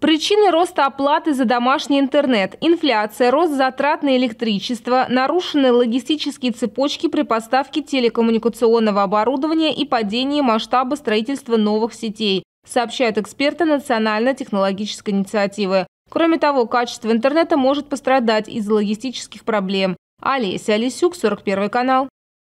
Причины роста оплаты за домашний интернет – инфляция, рост затрат на электричество, нарушенные логистические цепочки при поставке телекоммуникационного оборудования и падение масштаба строительства новых сетей, сообщают эксперты Национальной технологической инициативы. Кроме того, качество интернета может пострадать из-за логистических проблем. Олеся Алисюк, 41 канал.